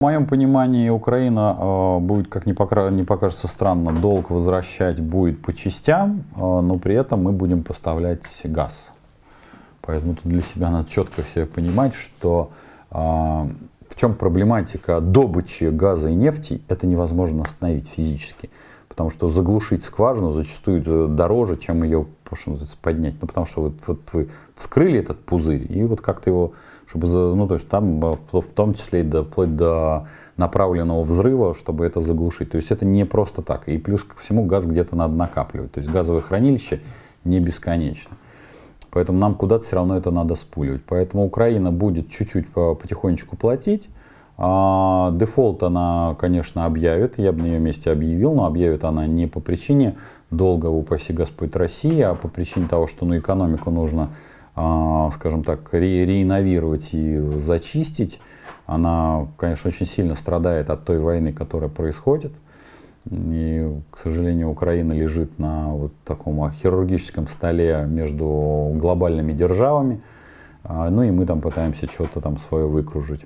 В моем понимании Украина э, будет, как не, покажется странно, долг возвращать будет по частям, э, но при этом мы будем поставлять газ. Поэтому тут для себя надо четко все понимать, что э, чем проблематика добычи газа и нефти, это невозможно остановить физически. Потому что заглушить скважину зачастую дороже, чем ее поднять. Ну, потому что вот, вот вы вскрыли этот пузырь, и вот как-то его, чтобы, ну, то есть там в том числе и до, вплоть до направленного взрыва, чтобы это заглушить. То есть это не просто так. И плюс ко всему газ где-то надо накапливать. То есть газовое хранилище не бесконечно. Поэтому нам куда-то все равно это надо спуливать. Поэтому Украина будет чуть-чуть потихонечку платить. А, дефолт она, конечно, объявит, я бы на ее месте объявил, но объявит она не по причине долга, упаси Господь России, а по причине того, что ну, экономику нужно, а, скажем так, ре реиновировать и зачистить. Она, конечно, очень сильно страдает от той войны, которая происходит. И, к сожалению, Украина лежит на вот таком хирургическом столе между глобальными державами. А, ну и мы там пытаемся что-то там свое выкружить.